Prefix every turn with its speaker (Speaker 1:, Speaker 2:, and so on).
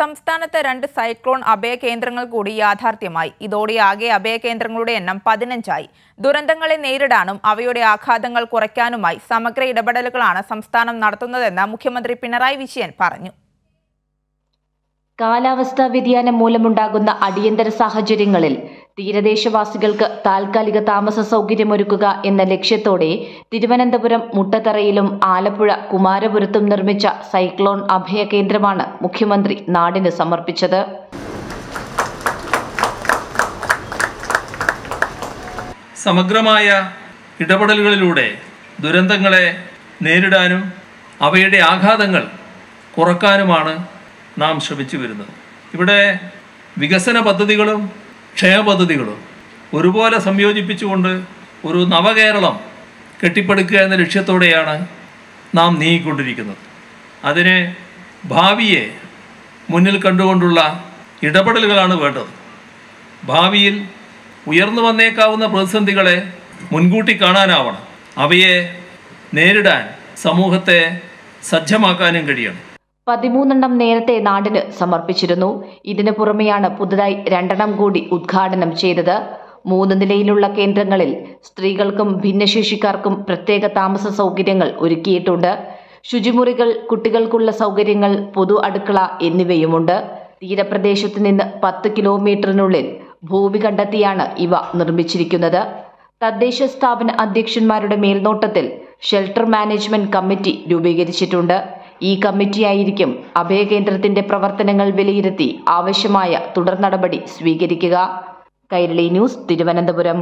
Speaker 1: സംസ്ഥാനത്ത് രണ്ട് സൈക്ലോൺ അഭയ കേന്ദ്രങ്ങൾ കൂടി യാഥാർത്ഥ്യമായി. ഇതോടെ ആകെ അഭയ കേന്ദ്രങ്ങളുടെ എണ്ണം പതിനഞ്ചായി. ദുരന്തങ്ങളെ നേരിടാനും അവയുടെ ആഘാതങ്ങൾ കുറയ്ക്കാനുമായി സമഗ്ര ഇടപെടലുകളാണ് സംസ്ഥാനം നടത്തുന്നതെന്ന് മുഖ്യമന്ത്രി പിണറായി വിജയൻ പറഞ്ഞു.
Speaker 2: കാലാവസ്ഥാ വ്യതിയാനം മൂലമുണ്ടാകുന്ന അടിയന്തര സാഹചര്യങ്ങളിൽ തീരദേശവാസികൾക്ക് താൽക്കാലിക താമസ സൗകര്യമൊരുക്കുക എന്ന ലക്ഷ്യത്തോടെ തിരുവനന്തപുരം മുട്ടത്തറയിലും ആലപ്പുഴ കുമാരപുരത്തും നിർമ്മിച്ച സൈക്ലോൺ അഭയ കേന്ദ്രമാണ് മുഖ്യമന്ത്രി നാടിന് സമർപ്പിച്ചത്.
Speaker 3: സമഗ്രമായ ഇടപെടലുകളിലൂടെ ദുരന്തങ്ങളെ നേരിടാനും അവയുടെ ആഘാതങ്ങൾ കുറക്കാനുമാണ് നാം ശ്രമിച്ചു വരുന്നത്. ഇവിടെ വികസന പദ്ധതികളും ക്ഷേമ പദ്ധതികളും ഒരുപോലെ സംയോജിപ്പിച്ചുകൊണ്ട് ഒരു നവകേരളം കെട്ടിപ്പടുക്കുക എന്ന ലക്ഷ്യത്തോടെയാണ് നാം നീങ്ങിക്കൊണ്ടിരിക്കുന്നത്. അതിന് ഭാവിയെ മുന്നിൽ കണ്ടുകൊണ്ടുള്ള ഇടപെടലുകളാണ് വേണ്ടത്. ഭാവിയിൽ ഉയർന്നു വന്നേക്കാവുന്ന പ്രതിസന്ധികളെ മുൻകൂട്ടി കാണാനാവണം. അവയെ നേരിടാൻ സമൂഹത്തെ സജ്ജമാക്കാനും കഴിയണം.
Speaker 2: പതിമൂന്നെണ്ണം നേരത്തെ നാടിന് സമർപ്പിച്ചിരുന്നു. ഇതിനു പുറമെയാണ് പുതുതായി രണ്ടെണ്ണം കൂടി ഉദ്ഘാടനം ചെയ്തത്. മൂന്ന് നിലയിലുള്ള കേന്ദ്രങ്ങളിൽ സ്ത്രീകൾക്കും ഭിന്നശേഷിക്കാർക്കും പ്രത്യേക താമസ സൗകര്യങ്ങൾ ഒരുക്കിയിട്ടുണ്ട്. ശുചിമുറികൾ കുട്ടികൾക്കുള്ള സൗകര്യങ്ങൾ പൊതു അടുക്കള എന്നിവയുമുണ്ട്. തീരപ്രദേശത്ത് നിന്ന് പത്ത് കിലോമീറ്ററിനുള്ളിൽ ഭൂമി കണ്ടെത്തിയാണ് ഇവ നിർമ്മിച്ചിരിക്കുന്നത്. തദ്ദേശ സ്ഥാപന അധ്യക്ഷന്മാരുടെ മേൽനോട്ടത്തിൽ ഷെൽട്ടർ മാനേജ്മെന്റ് കമ്മിറ്റി രൂപീകരിച്ചിട്ടുണ്ട്. ഈ കമ്മിറ്റിയായിരിക്കും അഭയകേന്ദ്രത്തിന്റെ പ്രവർത്തനങ്ങൾ വിലയിരുത്തി ആവശ്യമായ തുടർ നടപടി സ്വീകരിക്കുക. കൈരളി ന്യൂസ് തിരുവനന്തപുരം.